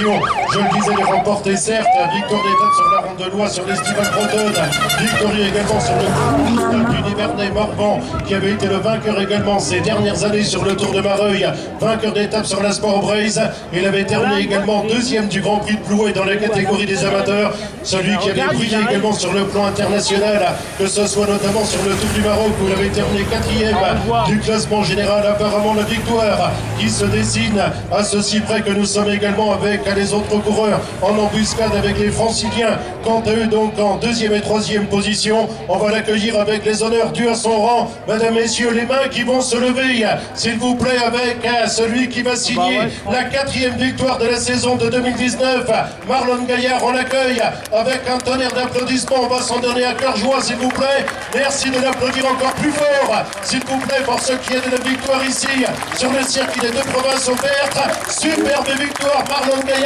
Je le disais, les remporté certes. Victoire d'étape sur la ronde de loi sur l'Estival Bretonne. Victoire également sur le du Nivernais Morvan qui avait été le vainqueur également ces dernières années sur le Tour de Mareuil. Vainqueur d'étape sur la Sport Braise. Il avait terminé également deuxième du Grand Prix de Plouet dans la catégorie des amateurs. Celui qui avait brillé également sur le plan international, que ce soit notamment sur le Tour du Maroc où il avait terminé quatrième du classement général. Apparemment la victoire qui se dessine à ceci près que nous sommes également avec les autres coureurs en embuscade avec les franciliens. Quant à eux donc en deuxième et troisième position, on va l'accueillir avec les honneurs dus à son rang. Mesdames, Messieurs, les mains qui vont se lever, s'il vous plaît, avec celui qui va signer la quatrième victoire de la saison de 2019. Marlon Gaillard, on l'accueille avec un tonnerre d'applaudissements. On va s'en donner à cœur joie, s'il vous plaît. Merci de l'applaudir encore plus fort, s'il vous plaît, pour ceux qui aident la victoire ici sur le circuit des deux provinces offertes. Superbe victoire, Marlon Gaillard.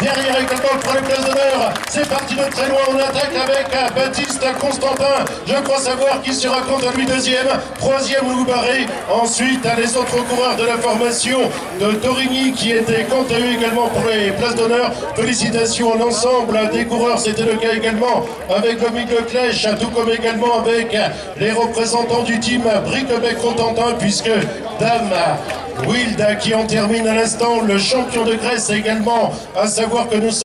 Derrière également pour les places d'honneur. C'est parti de très loin. On attaque avec Baptiste Constantin. Je crois savoir qui sera quant à lui deuxième. Troisième, Loubaré. Ensuite, les autres coureurs de la formation de Torigny qui étaient quant à eux également pour les places d'honneur. Félicitations à l'ensemble des coureurs. C'était le cas également avec Dominique Leclèche, tout comme également avec les représentants du team Briquebec-Contentin, puisque Dame Wilda qui en termine à l'instant le champion de Grèce également, à savoir que nous sommes